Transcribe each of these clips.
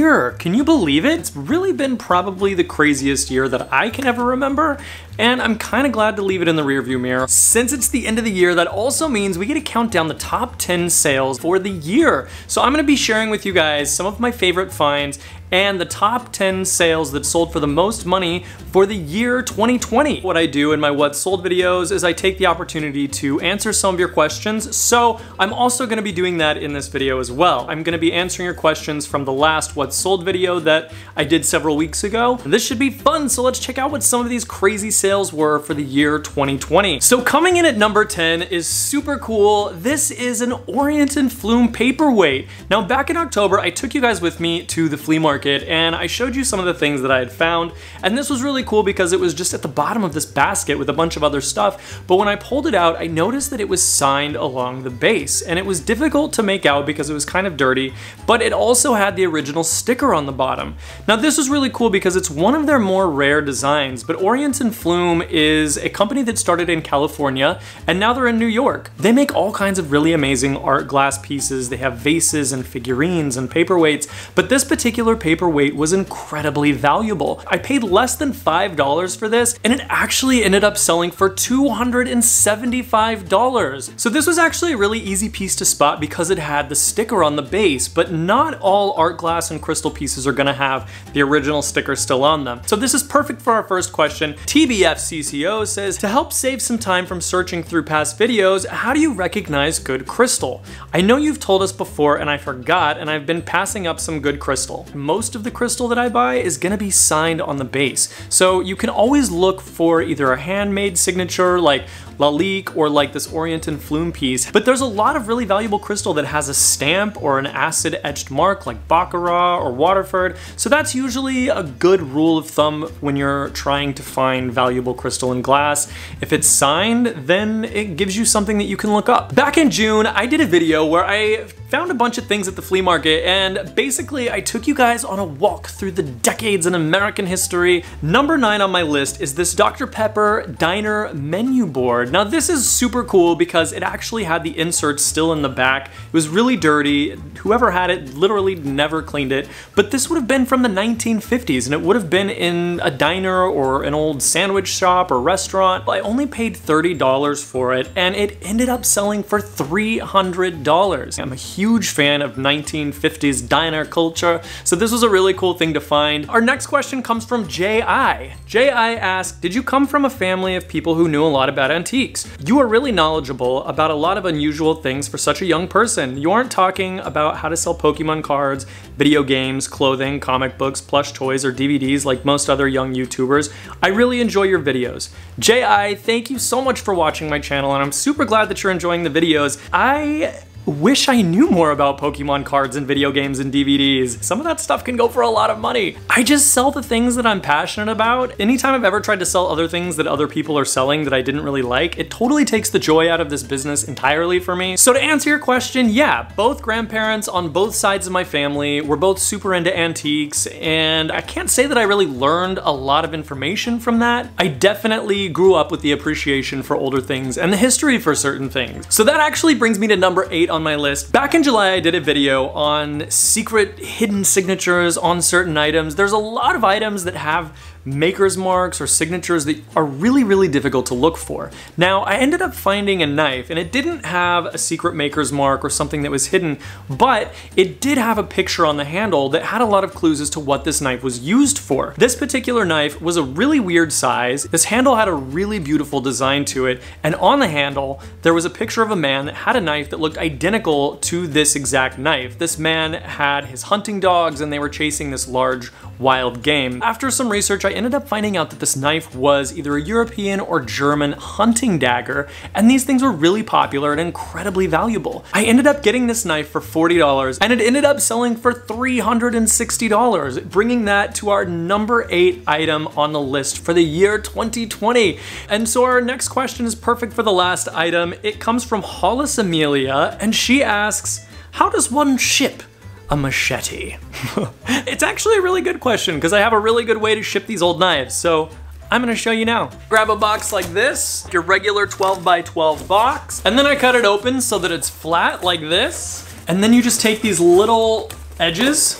year. Can you believe it? It's really been probably the craziest year that I can ever remember, and I'm kind of glad to leave it in the rearview mirror. Since it's the end of the year, that also means we get to count down the top 10 sales for the year. So I'm gonna be sharing with you guys some of my favorite finds and the top 10 sales that sold for the most money for the year 2020. What I do in my What Sold videos is I take the opportunity to answer some of your questions, so I'm also gonna be doing that in this video as well. I'm gonna be answering your questions from the last What Sold video that I did several weeks ago. This should be fun, so let's check out what some of these crazy sales were for the year 2020. So coming in at number 10 is super cool. This is an Orient and Flume paperweight. Now back in October, I took you guys with me to the flea market market and I showed you some of the things that I had found and this was really cool because it was just at the bottom of this basket with a bunch of other stuff but when I pulled it out I noticed that it was signed along the base and it was difficult to make out because it was kind of dirty but it also had the original sticker on the bottom. Now this was really cool because it's one of their more rare designs but Orient and Flume is a company that started in California and now they're in New York. They make all kinds of really amazing art glass pieces. They have vases and figurines and paperweights but this particular paperweight was incredibly valuable. I paid less than $5 for this and it actually ended up selling for $275. So this was actually a really easy piece to spot because it had the sticker on the base, but not all art glass and crystal pieces are gonna have the original sticker still on them. So this is perfect for our first question. TBFCCO says, to help save some time from searching through past videos, how do you recognize good crystal? I know you've told us before and I forgot and I've been passing up some good crystal. Most of the crystal that I buy is gonna be signed on the base. So you can always look for either a handmade signature like Lalique or like this Orient and Flume piece, but there's a lot of really valuable crystal that has a stamp or an acid etched mark like Baccarat or Waterford, so that's usually a good rule of thumb when you're trying to find valuable crystal in glass. If it's signed, then it gives you something that you can look up. Back in June, I did a video where I found a bunch of things at the flea market and basically I took you guys on a walk through the decades in American history. Number nine on my list is this Dr. Pepper Diner menu board. Now this is super cool because it actually had the inserts still in the back. It was really dirty. Whoever had it literally never cleaned it. But this would have been from the 1950s and it would have been in a diner or an old sandwich shop or restaurant. I only paid $30 for it and it ended up selling for $300. I'm a huge fan of 1950s diner culture, so this was a really cool thing to find. Our next question comes from J.I. J.I. asked, did you come from a family of people who knew a lot about antiques? You are really knowledgeable about a lot of unusual things for such a young person. You aren't talking about how to sell Pokemon cards, video games, clothing, comic books, plush toys, or DVDs like most other young YouTubers. I really enjoy your videos. J.I., thank you so much for watching my channel and I'm super glad that you're enjoying the videos. I wish I knew more about Pokemon cards and video games and DVDs. Some of that stuff can go for a lot of money. I just sell the things that I'm passionate about. Anytime I've ever tried to sell other things that other people are selling that I didn't really like, it totally takes the joy out of this business entirely for me. So to answer your question, yeah, both grandparents on both sides of my family were both super into antiques, and I can't say that I really learned a lot of information from that. I definitely grew up with the appreciation for older things and the history for certain things. So that actually brings me to number eight on my list. Back in July, I did a video on secret hidden signatures on certain items. There's a lot of items that have maker's marks or signatures that are really, really difficult to look for. Now, I ended up finding a knife and it didn't have a secret maker's mark or something that was hidden, but it did have a picture on the handle that had a lot of clues as to what this knife was used for. This particular knife was a really weird size. This handle had a really beautiful design to it, and on the handle, there was a picture of a man that had a knife that looked identical to this exact knife. This man had his hunting dogs and they were chasing this large wild game. After some research, I ended up finding out that this knife was either a European or German hunting dagger, and these things were really popular and incredibly valuable. I ended up getting this knife for $40, and it ended up selling for $360, bringing that to our number eight item on the list for the year 2020. And so our next question is perfect for the last item. It comes from Hollis Amelia, and she asks, how does one ship a machete? it's actually a really good question because I have a really good way to ship these old knives. So I'm gonna show you now. Grab a box like this, your regular 12 by 12 box, and then I cut it open so that it's flat like this. And then you just take these little edges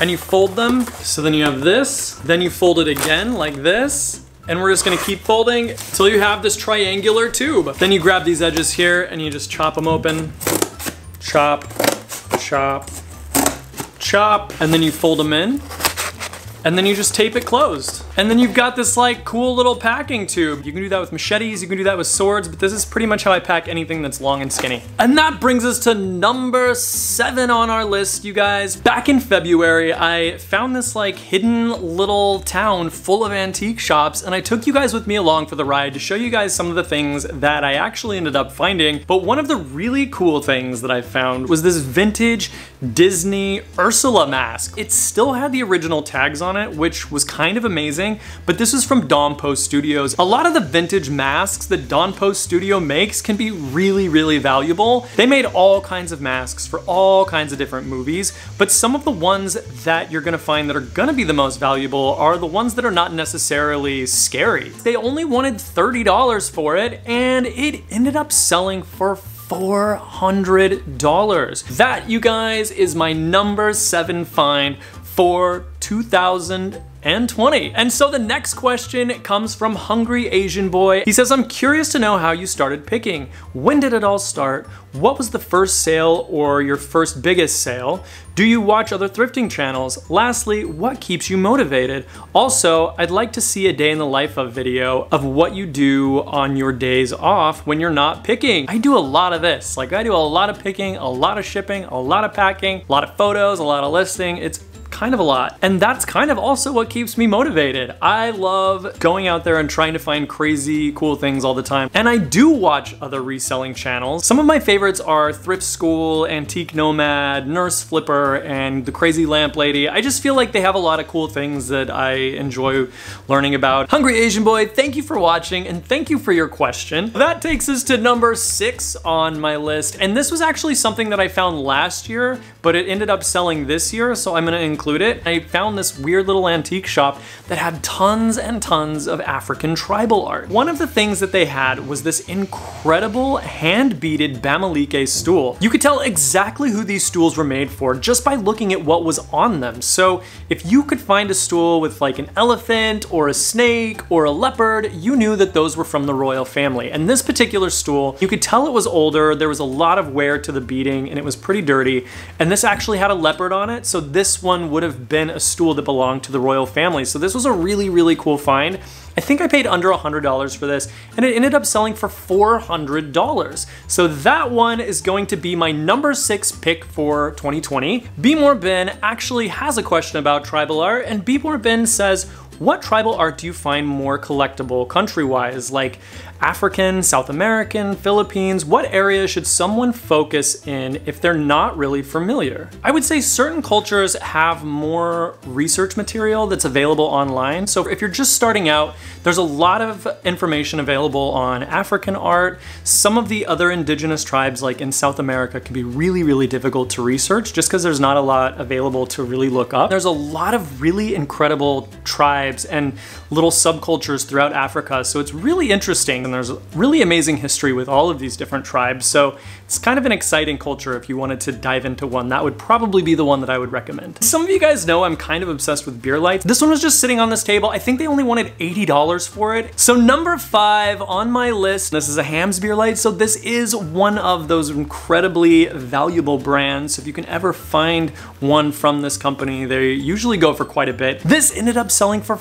and you fold them. So then you have this, then you fold it again like this, and we're just gonna keep folding until you have this triangular tube. Then you grab these edges here and you just chop them open. Chop, chop, chop, and then you fold them in and then you just tape it closed. And then you've got this like cool little packing tube. You can do that with machetes, you can do that with swords, but this is pretty much how I pack anything that's long and skinny. And that brings us to number seven on our list, you guys. Back in February, I found this like hidden little town full of antique shops, and I took you guys with me along for the ride to show you guys some of the things that I actually ended up finding. But one of the really cool things that I found was this vintage Disney Ursula mask. It still had the original tags on it, which was kind of amazing, but this is from Don Post Studios. A lot of the vintage masks that Don Post Studio makes can be really, really valuable. They made all kinds of masks for all kinds of different movies, but some of the ones that you're gonna find that are gonna be the most valuable are the ones that are not necessarily scary. They only wanted $30 for it, and it ended up selling for $400. That, you guys, is my number seven find for 2020. And so the next question comes from Hungry Asian Boy. He says, I'm curious to know how you started picking. When did it all start? What was the first sale or your first biggest sale? Do you watch other thrifting channels? Lastly, what keeps you motivated? Also, I'd like to see a day in the life of video of what you do on your days off when you're not picking. I do a lot of this. Like I do a lot of picking, a lot of shipping, a lot of packing, a lot of photos, a lot of listing. It's kind of a lot. And that's kind of also what keeps me motivated. I love going out there and trying to find crazy cool things all the time. And I do watch other reselling channels. Some of my favorites are Thrift School, Antique Nomad, Nurse Flipper, and The Crazy Lamp Lady. I just feel like they have a lot of cool things that I enjoy learning about. Hungry Asian Boy, thank you for watching and thank you for your question. That takes us to number six on my list. And this was actually something that I found last year, but it ended up selling this year, so I'm gonna include include it. I found this weird little antique shop that had tons and tons of African tribal art. One of the things that they had was this incredible hand-beaded Bamileke stool. You could tell exactly who these stools were made for just by looking at what was on them. So if you could find a stool with like an elephant or a snake or a leopard, you knew that those were from the royal family. And this particular stool, you could tell it was older, there was a lot of wear to the beading and it was pretty dirty. And this actually had a leopard on it, so this one would have been a stool that belonged to the royal family. So this was a really, really cool find. I think I paid under $100 for this and it ended up selling for $400. So that one is going to be my number six pick for 2020. Be More Ben actually has a question about tribal art and Be More Ben says, what tribal art do you find more collectible country-wise? Like African, South American, Philippines? What area should someone focus in if they're not really familiar? I would say certain cultures have more research material that's available online. So if you're just starting out, there's a lot of information available on African art. Some of the other indigenous tribes like in South America can be really, really difficult to research just because there's not a lot available to really look up. There's a lot of really incredible tribes and little subcultures throughout Africa. So it's really interesting and there's really amazing history with all of these different tribes. So it's kind of an exciting culture if you wanted to dive into one. That would probably be the one that I would recommend. Some of you guys know I'm kind of obsessed with beer lights. This one was just sitting on this table. I think they only wanted $80 for it. So number five on my list, this is a Hamm's beer light. So this is one of those incredibly valuable brands. So if you can ever find one from this company, they usually go for quite a bit. This ended up selling for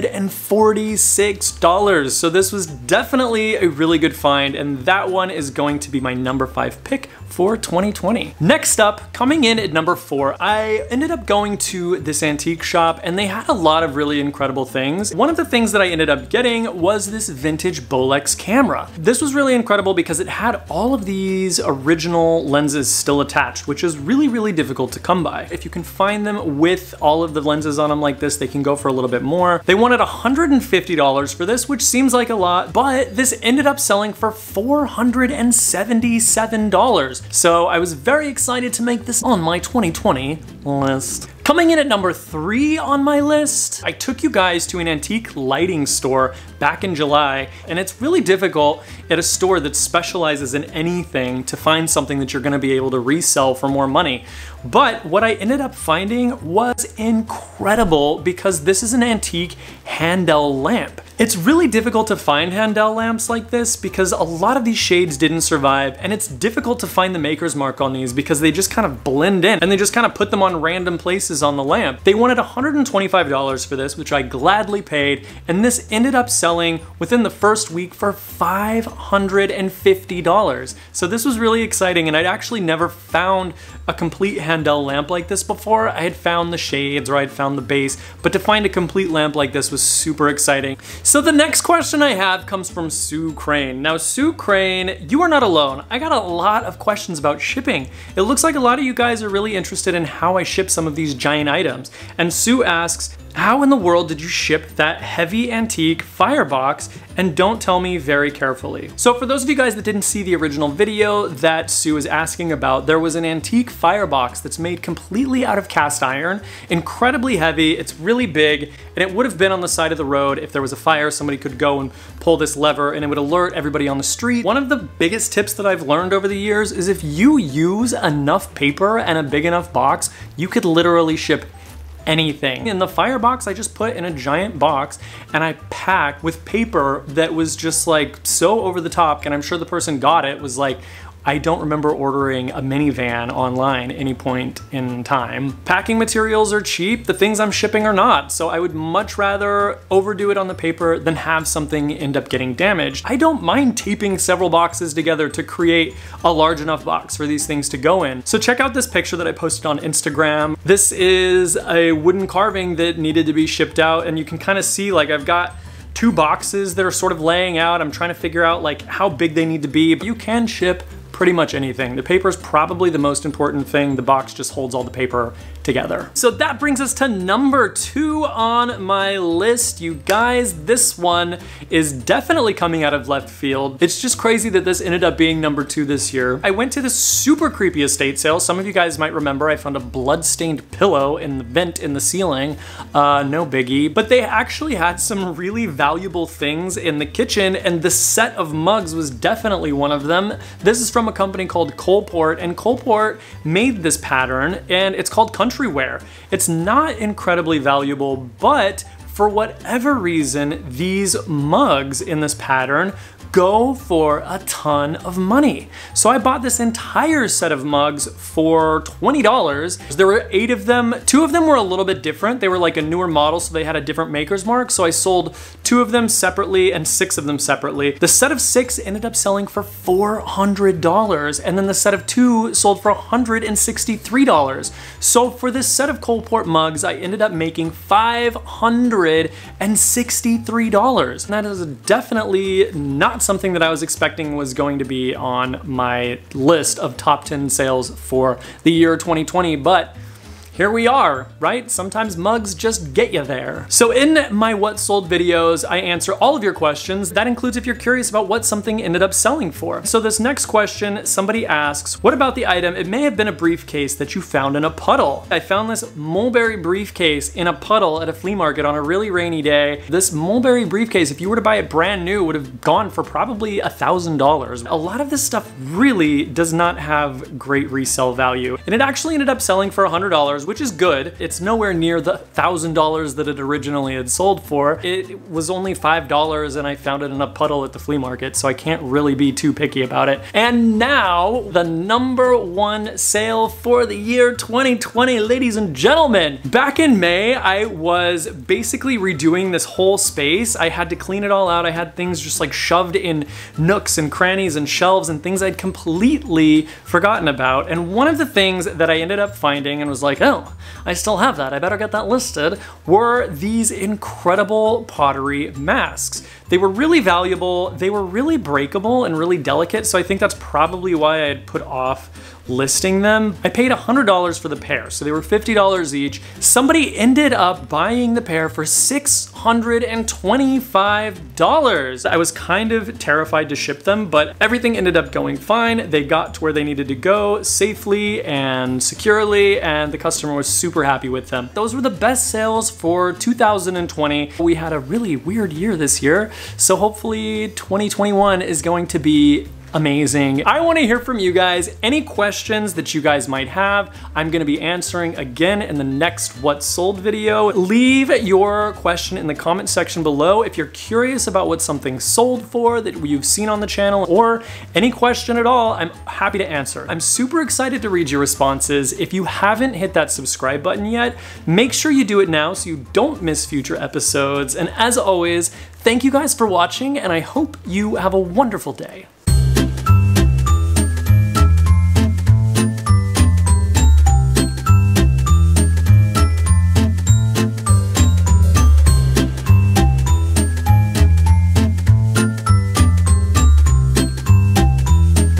$446. So this was definitely a really good find and that one is going to be my number five pick for 2020. Next up, coming in at number four, I ended up going to this antique shop and they had a lot of really incredible things. One of the things that I ended up getting was this vintage Bolex camera. This was really incredible because it had all of these original lenses still attached, which is really, really difficult to come by. If you can find them with all of the lenses on them like this, they can go for a little bit more. They wanted $150 for this, which seems like a lot, but this ended up selling for $477. So I was very excited to make this on my 2020 list. Coming in at number three on my list, I took you guys to an antique lighting store back in July, and it's really difficult at a store that specializes in anything to find something that you're gonna be able to resell for more money. But what I ended up finding was incredible because this is an antique Handel lamp. It's really difficult to find Handel lamps like this because a lot of these shades didn't survive and it's difficult to find the maker's mark on these because they just kind of blend in and they just kind of put them on random places on the lamp. They wanted $125 for this, which I gladly paid, and this ended up selling within the first week for $550. So this was really exciting and I'd actually never found a complete Handel lamp like this before. I had found the shades or I had found the base, but to find a complete lamp like this was super exciting. So the next question I have comes from Sue Crane. Now Sue Crane, you are not alone. I got a lot of questions about shipping. It looks like a lot of you guys are really interested in how I ship some of these giant items. And Sue asks, how in the world did you ship that heavy antique firebox and don't tell me very carefully. So for those of you guys that didn't see the original video that Sue is asking about, there was an antique firebox that's made completely out of cast iron, incredibly heavy, it's really big, and it would have been on the side of the road if there was a fire, somebody could go and pull this lever and it would alert everybody on the street. One of the biggest tips that I've learned over the years is if you use enough paper and a big enough box, you could literally ship anything. In the firebox, I just put in a giant box and I packed with paper that was just like so over the top and I'm sure the person got it was like, I don't remember ordering a minivan online any point in time. Packing materials are cheap, the things I'm shipping are not, so I would much rather overdo it on the paper than have something end up getting damaged. I don't mind taping several boxes together to create a large enough box for these things to go in. So check out this picture that I posted on Instagram. This is a wooden carving that needed to be shipped out and you can kind of see like I've got two boxes that are sort of laying out. I'm trying to figure out like how big they need to be. But you can ship pretty much anything. The paper is probably the most important thing. The box just holds all the paper together. So that brings us to number two on my list. You guys, this one is definitely coming out of left field. It's just crazy that this ended up being number two this year. I went to this super creepy estate sale. Some of you guys might remember I found a blood-stained pillow in the vent in the ceiling. Uh, no biggie. But they actually had some really valuable things in the kitchen and the set of mugs was definitely one of them. This is from a company called Coalport and Coalport made this pattern and it's called Country Countryware. It's not incredibly valuable, but for whatever reason, these mugs in this pattern go for a ton of money. So I bought this entire set of mugs for $20. There were eight of them. Two of them were a little bit different. They were like a newer model, so they had a different maker's mark. So I sold two of them separately and six of them separately. The set of six ended up selling for $400, and then the set of two sold for $163. So for this set of Coalport mugs, I ended up making $563. And that is definitely not something that I was expecting was going to be on my list of top 10 sales for the year 2020, but here we are, right? Sometimes mugs just get you there. So in my what sold videos, I answer all of your questions. That includes if you're curious about what something ended up selling for. So this next question, somebody asks, what about the item? It may have been a briefcase that you found in a puddle. I found this mulberry briefcase in a puddle at a flea market on a really rainy day. This mulberry briefcase, if you were to buy it brand new, would have gone for probably a $1,000. A lot of this stuff really does not have great resale value. And it actually ended up selling for $100 which is good. It's nowhere near the $1,000 that it originally had sold for. It was only $5 and I found it in a puddle at the flea market, so I can't really be too picky about it. And now, the number one sale for the year 2020, ladies and gentlemen. Back in May, I was basically redoing this whole space. I had to clean it all out. I had things just like shoved in nooks and crannies and shelves and things I'd completely forgotten about. And one of the things that I ended up finding and was like, oh, oh, I still have that, I better get that listed, were these incredible pottery masks. They were really valuable, they were really breakable and really delicate, so I think that's probably why I had put off listing them. I paid $100 for the pair, so they were $50 each. Somebody ended up buying the pair for $625. I was kind of terrified to ship them, but everything ended up going fine. They got to where they needed to go safely and securely, and the customer was super happy with them. Those were the best sales for 2020. We had a really weird year this year, so hopefully 2021 is going to be amazing. I wanna hear from you guys. Any questions that you guys might have, I'm gonna be answering again in the next What Sold video. Leave your question in the comment section below if you're curious about what something sold for that you've seen on the channel or any question at all, I'm happy to answer. I'm super excited to read your responses. If you haven't hit that subscribe button yet, make sure you do it now so you don't miss future episodes. And as always, thank you guys for watching and I hope you have a wonderful day.